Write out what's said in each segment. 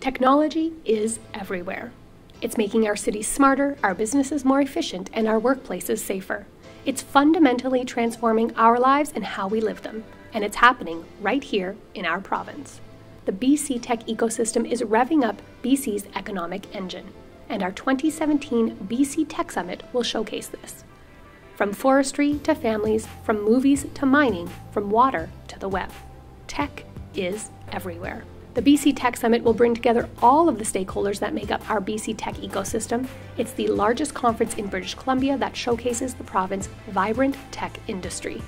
Technology is everywhere. It's making our cities smarter, our businesses more efficient, and our workplaces safer. It's fundamentally transforming our lives and how we live them, and it's happening right here in our province. The BC Tech ecosystem is revving up BC's economic engine, and our 2017 BC Tech Summit will showcase this. From forestry to families, from movies to mining, from water to the web, tech is everywhere. The BC Tech Summit will bring together all of the stakeholders that make up our BC Tech ecosystem. It's the largest conference in British Columbia that showcases the province's vibrant tech industry.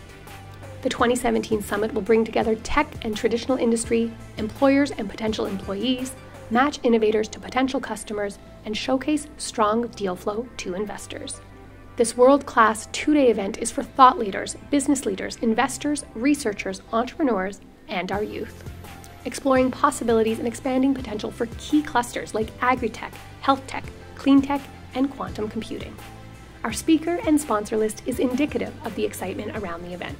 The 2017 summit will bring together tech and traditional industry, employers and potential employees, match innovators to potential customers, and showcase strong deal flow to investors. This world class two day event is for thought leaders, business leaders, investors, researchers, entrepreneurs, and our youth exploring possibilities and expanding potential for key clusters like agri-tech, health tech, clean tech, and quantum computing. Our speaker and sponsor list is indicative of the excitement around the event.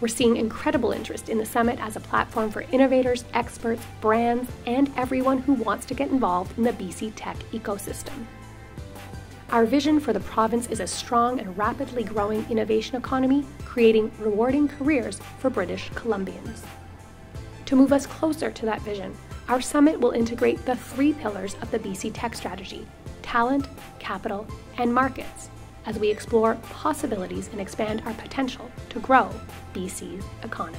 We're seeing incredible interest in the summit as a platform for innovators, experts, brands, and everyone who wants to get involved in the BC tech ecosystem. Our vision for the province is a strong and rapidly growing innovation economy, creating rewarding careers for British Columbians. To move us closer to that vision, our summit will integrate the three pillars of the BC Tech strategy talent, capital, and markets as we explore possibilities and expand our potential to grow BC's economy.